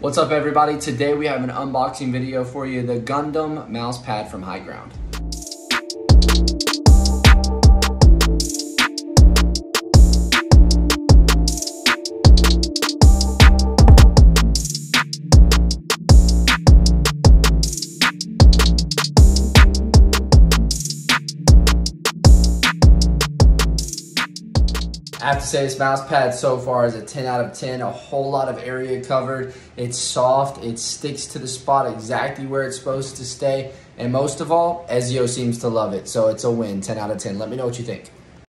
What's up everybody? Today we have an unboxing video for you, the Gundam mouse pad from Highground. I have to say this mouse pad so far is a 10 out of 10. A whole lot of area covered. It's soft. It sticks to the spot exactly where it's supposed to stay. And most of all, Ezio seems to love it. So it's a win, 10 out of 10. Let me know what you think.